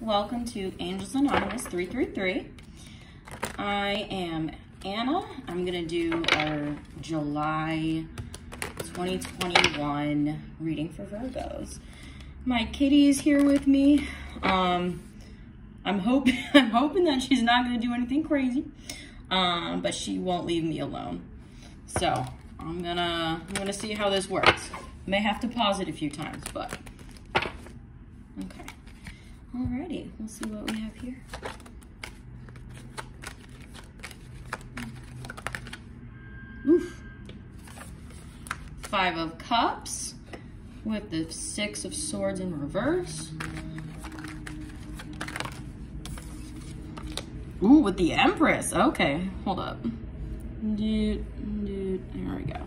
Welcome to Angels Anonymous 333. I am Anna. I'm going to do our July 2021 reading for Virgos. My kitty is here with me. Um, I'm hoping I'm hoping that she's not going to do anything crazy, um, but she won't leave me alone. So I'm gonna I'm gonna see how this works. May have to pause it a few times, but okay. Alrighty, we'll see what we have here. Oof. Five of Cups with the Six of Swords in reverse. Ooh, with the Empress. Okay, hold up. Dude, dude, here we go.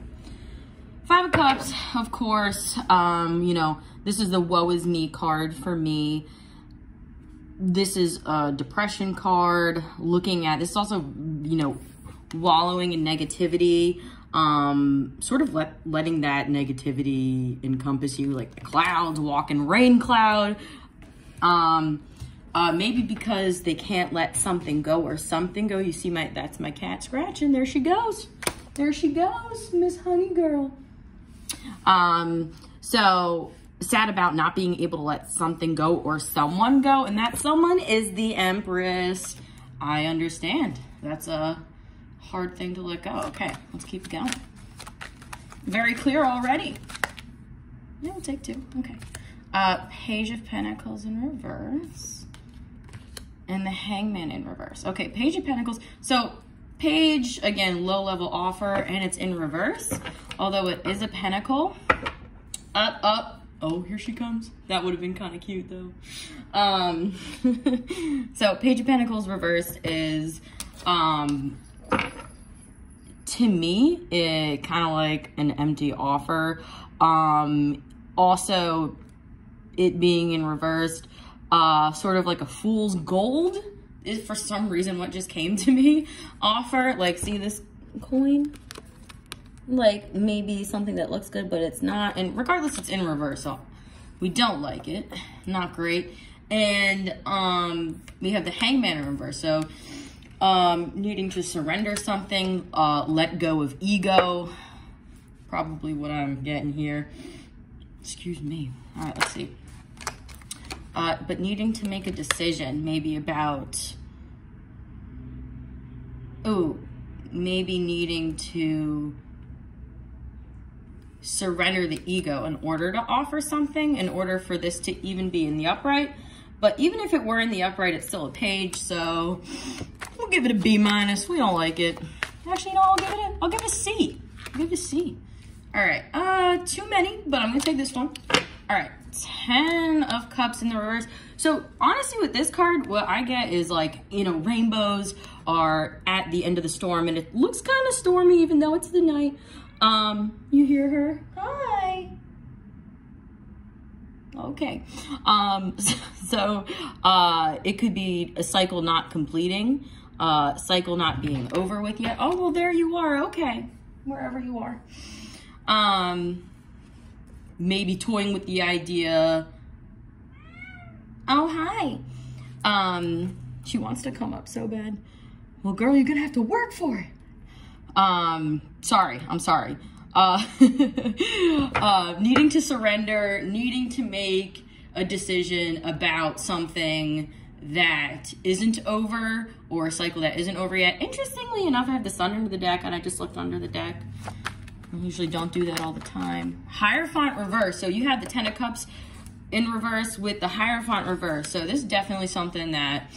Five of Cups, of course, um, you know, this is the woe is me card for me. This is a depression card, looking at, this is also, you know, wallowing in negativity, um, sort of let, letting that negativity encompass you, like the clouds, walking rain cloud, um, uh, maybe because they can't let something go or something go. You see my, that's my cat scratching. There she goes. There she goes, Miss Honey Girl. Um, so sad about not being able to let something go or someone go. And that someone is the Empress. I understand. That's a hard thing to let go. Okay, let's keep going. Very clear already. Yeah, we'll take two. Okay. Uh, Page of Pentacles in reverse. And the Hangman in reverse. Okay, Page of Pentacles. So, Page, again, low-level offer, and it's in reverse. Although it is a pentacle. Up, up. Oh, here she comes. That would have been kind of cute, though. Um, so, Page of Pentacles reversed is... Um, to me, it kind of like an empty offer. Um, also, it being in reversed, uh, sort of like a fool's gold is for some reason what just came to me. Offer, like, see this coin? Like, maybe something that looks good, but it's not. And regardless, it's in reverse, so we don't like it. Not great. And um, we have the hangman in reverse. So um, needing to surrender something, uh, let go of ego. Probably what I'm getting here. Excuse me. All right, let's see. Uh, but needing to make a decision, maybe about, oh, maybe needing to surrender the ego in order to offer something, in order for this to even be in the upright. But even if it were in the upright, it's still a page, so we'll give it a B minus. We don't like it. Actually, no, I'll give it a, I'll give it a C. I'll give it a C. All right, uh, too many, but I'm gonna take this one. All right, 10 of cups in the reverse. So honestly, with this card, what I get is like, you know, rainbows are at the end of the storm and it looks kind of stormy even though it's the night. Um, you hear her? Hi. Okay. Um, so, uh, it could be a cycle not completing, uh, cycle not being over with yet. Oh, well, there you are. Okay. Wherever you are. Um, maybe toying with the idea. Oh, hi. Um, she wants to come up so bad. Well, girl, you're gonna have to work for it. Um, sorry, I'm sorry. Uh, uh, needing to surrender, needing to make a decision about something that isn't over or a cycle that isn't over yet. Interestingly enough, I have the sun under the deck and I just looked under the deck. I usually don't do that all the time. Hierophant reverse. So you have the Ten of Cups in reverse with the Hierophant reverse. So this is definitely something that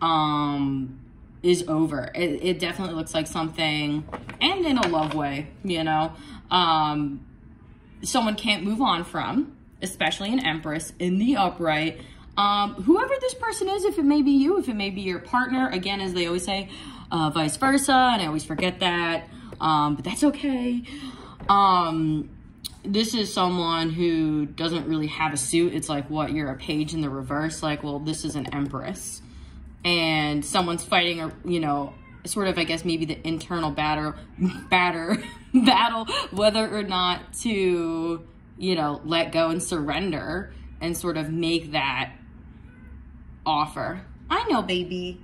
um, is over. It, it definitely looks like something, and in a love way, you know, um, someone can't move on from, especially an Empress in the upright. Um, whoever this person is, if it may be you, if it may be your partner, again, as they always say, uh, vice versa, and I always forget that, um, but that's okay. Um, this is someone who doesn't really have a suit. It's like, what, you're a page in the reverse? Like, well, this is an empress. And someone's fighting, or you know, sort of, I guess, maybe the internal batter, batter, battle, whether or not to, you know, let go and surrender and sort of make that offer. I know, baby.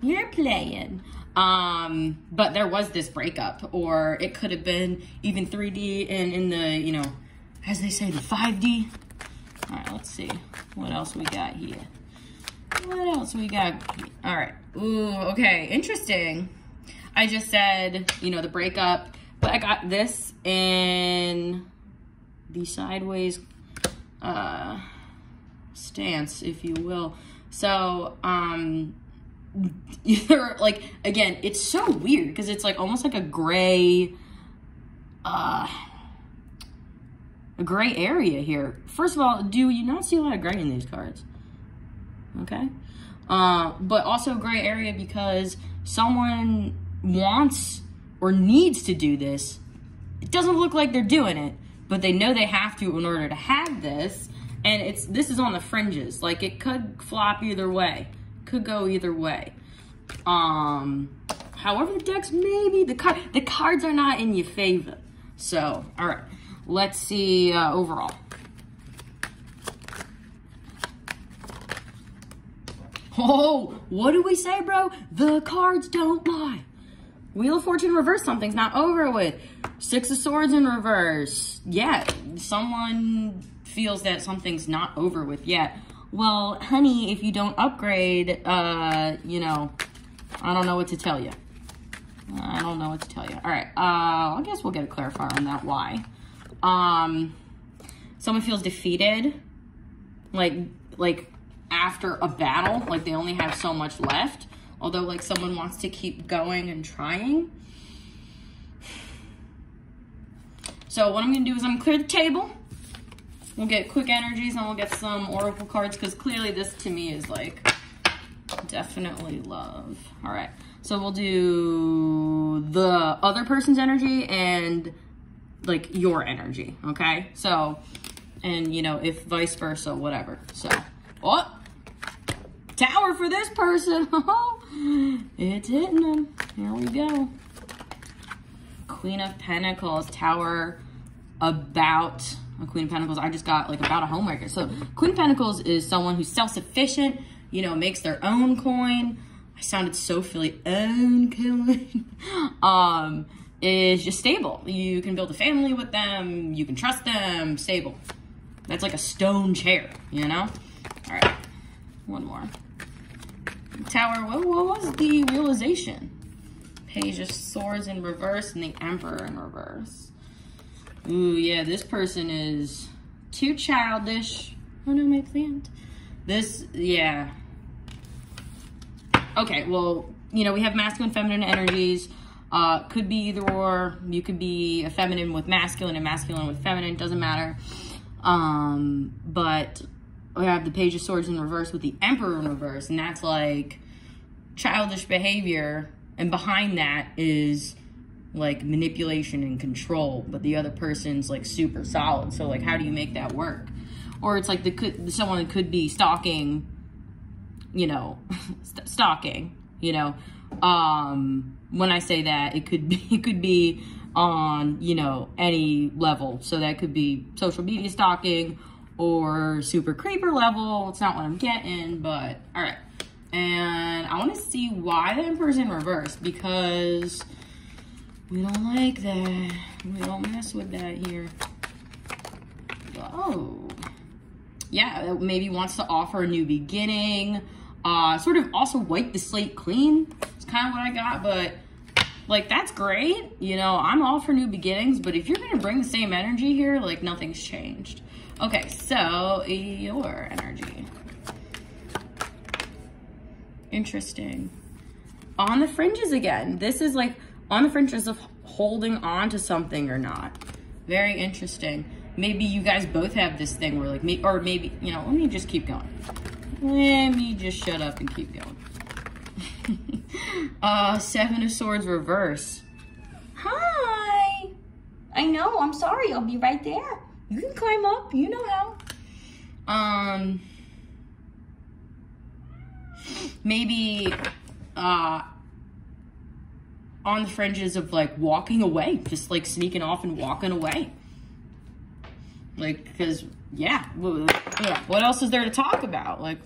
You're playing. Um, but there was this breakup, or it could have been even 3D and in the, you know, as they say, the 5D. All right, let's see what else we got here. What else we got? All right. Ooh, okay, interesting. I just said, you know, the breakup, but I got this in the sideways uh, stance, if you will. So, um, either like again, it's so weird because it's like almost like a gray, uh, a gray area here. First of all, do you not see a lot of gray in these cards? Okay, uh, but also gray area because someone wants or needs to do this. It doesn't look like they're doing it, but they know they have to in order to have this. And it's this is on the fringes. Like it could flop either way. Could go either way. Um however the decks maybe the card the cards are not in your favor. So, all right. Let's see uh, overall. Oh, what do we say, bro? The cards don't lie. Wheel of Fortune reverse, something's not over with. Six of Swords in reverse. Yeah, someone feels that something's not over with yet. Well, honey, if you don't upgrade, uh, you know, I don't know what to tell you. I don't know what to tell you. All right, uh, I guess we'll get a clarifier on that. Why? Um, someone feels defeated, like, like after a battle, like they only have so much left. Although, like, someone wants to keep going and trying. So what I'm going to do is I'm clear the table. We'll get quick energies and we'll get some oracle cards because clearly this to me is like definitely love. All right. So we'll do the other person's energy and like your energy. Okay. So, and you know, if vice versa, whatever. So? Oh, for this person. it's hitting them. Here we go. Queen of Pentacles, tower about a Queen of Pentacles. I just got like about a homemaker. So Queen of Pentacles is someone who's self-sufficient, you know, makes their own coin. I sounded so Philly, own coin. um, is just stable. You can build a family with them. You can trust them. Stable. That's like a stone chair, you know? All right, one more. Tower, what, what was the realization? Page of Swords in reverse and the Emperor in reverse. Ooh, yeah, this person is too childish. Oh no, my plant. This, yeah. Okay, well, you know, we have masculine, feminine energies. Uh, could be either or. You could be a feminine with masculine and masculine with feminine. Doesn't matter. Um, but we have the Page of Swords in reverse with the Emperor in reverse, and that's like childish behavior. And behind that is like manipulation and control, but the other person's like super solid. So like, how do you make that work? Or it's like the could someone could be stalking, you know, st stalking. You know, um, when I say that, it could be it could be on you know any level. So that could be social media stalking or super creeper level. It's not what I'm getting, but all right. And I want to see why the Emperor's in reverse because we don't like that. We don't mess with that here. Oh. Yeah, maybe wants to offer a new beginning. Uh, sort of also wipe the slate clean. It's kind of what I got, but like that's great. You know, I'm all for new beginnings, but if you're gonna bring the same energy here, like nothing's changed. Okay, so your energy. Interesting. On the fringes again. This is like on the fringes of holding on to something or not. Very interesting. Maybe you guys both have this thing where like, me, or maybe, you know, let me just keep going. Let me just shut up and keep going. uh, Seven of Swords reverse. Hi. I know, I'm sorry. I'll be right there. You can climb up, you know how. Um, maybe uh, on the fringes of like walking away, just like sneaking off and walking away. Like, because, yeah, yeah, what else is there to talk about? Like,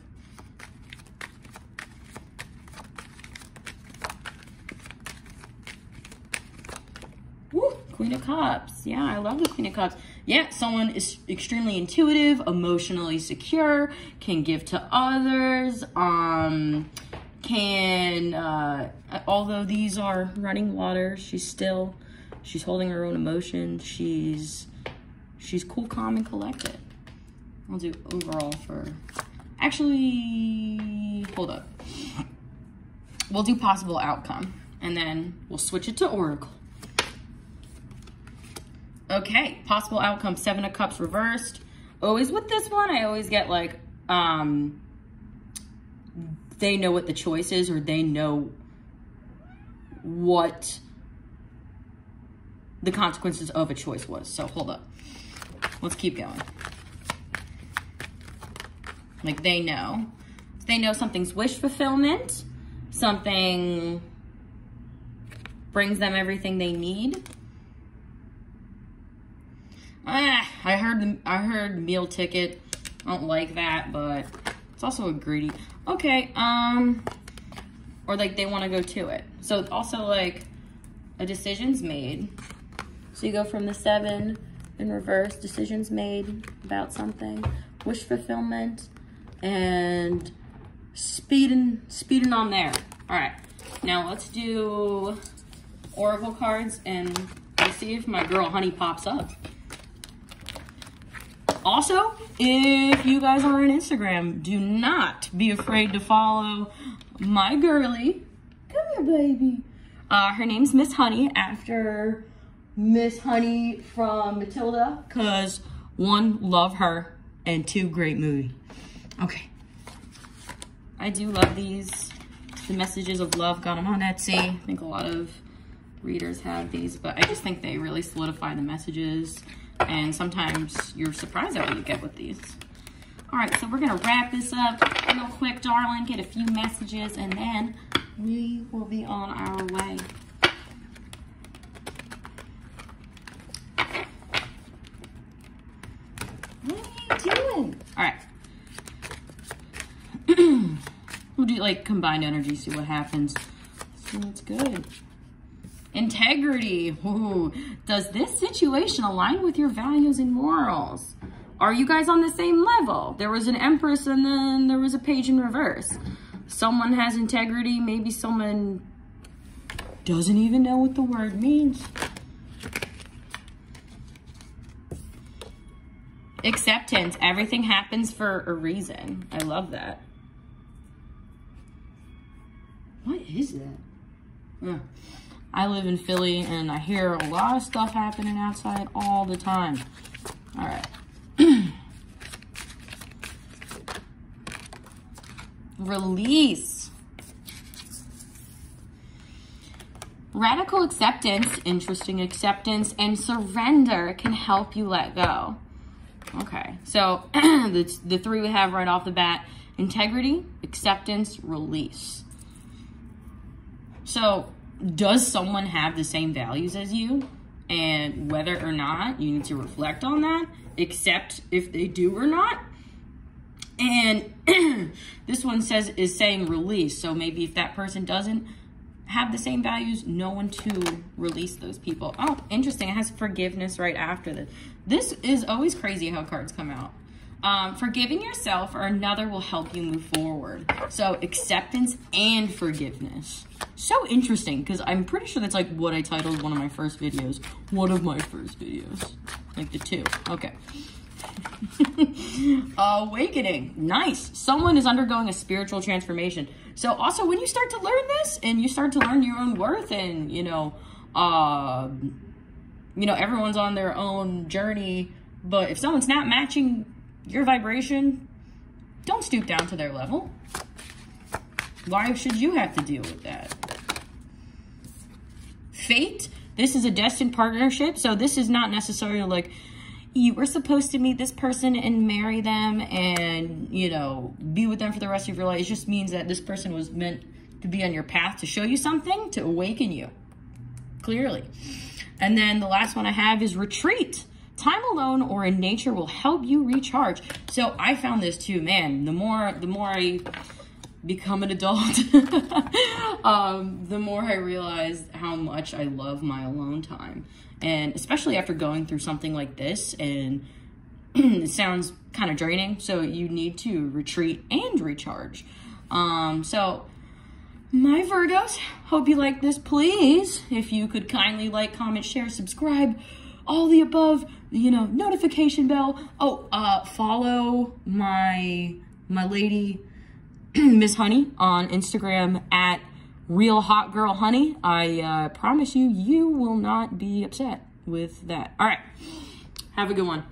Woo, Queen of Cups. Yeah, I love the Queen of Cups. Yeah, someone is extremely intuitive, emotionally secure, can give to others, um, can, uh, although these are running water, she's still, she's holding her own emotions. She's, she's cool, calm, and collected. I'll do overall for, actually, hold up. We'll do possible outcome and then we'll switch it to Oracle. Okay, possible outcome, Seven of Cups reversed. Always with this one, I always get like, um, they know what the choice is or they know what the consequences of a choice was. So hold up. Let's keep going. Like they know. They know something's wish fulfillment, something brings them everything they need. Ah, I heard the, I heard meal ticket. I don't like that, but it's also a greedy. Okay, um, or like they want to go to it. So also like a decision's made. So you go from the seven in reverse, decisions made about something, wish fulfillment, and speeding, speeding on there. All right, now let's do Oracle cards and see if my girl Honey pops up. Also, if you guys are on Instagram, do not be afraid to follow my girly. Come here, baby. Uh, her name's Miss Honey after Miss Honey from Matilda because one, love her, and two, great movie. Okay. I do love these. The messages of love got them on Etsy. I think a lot of readers have these, but I just think they really solidify the messages. And sometimes you're surprised at what you get with these. All right, so we're gonna wrap this up real quick, darling, get a few messages, and then we will be on our way. What are you doing? All right. we'll do like combined energy, see what happens. So it's good. Integrity. Ooh. Does this situation align with your values and morals? Are you guys on the same level? There was an empress and then there was a page in reverse. Someone has integrity. Maybe someone doesn't even know what the word means. Acceptance. Everything happens for a reason. I love that. What is that? Yeah. I live in Philly and I hear a lot of stuff happening outside all the time. All right. Release. Radical acceptance, interesting acceptance, and surrender can help you let go. Okay, so the, the three we have right off the bat, integrity, acceptance, release. So does someone have the same values as you? And whether or not you need to reflect on that, accept if they do or not. And this one says is saying release. So maybe if that person doesn't have the same values, no one to release those people. Oh, interesting. It has forgiveness right after this. This is always crazy how cards come out. Um, forgiving yourself or another will help you move forward. So acceptance and forgiveness. So interesting because I'm pretty sure that's like what I titled one of my first videos. One of my first videos. Like the two. Okay. Awakening. Nice. Someone is undergoing a spiritual transformation. So also when you start to learn this and you start to learn your own worth and, you know, uh, you know, everyone's on their own journey. But if someone's not matching your vibration, don't stoop down to their level. Why should you have to deal with that? Fate, this is a destined partnership. So this is not necessarily like you were supposed to meet this person and marry them and, you know, be with them for the rest of your life. It just means that this person was meant to be on your path to show you something, to awaken you, clearly. And then the last one I have is retreat. Time alone or in nature will help you recharge. So I found this too, man. The more, the more I become an adult, um, the more I realized how much I love my alone time. And especially after going through something like this, and it sounds kind of draining, so you need to retreat and recharge. Um, so, my Virgos, hope you like this. Please, if you could kindly like, comment, share, subscribe, all the above, you know, notification bell. Oh, uh, follow my, my lady, Miss Honey on Instagram at Real Hot Girl Honey. I uh, promise you, you will not be upset with that. All right. Have a good one.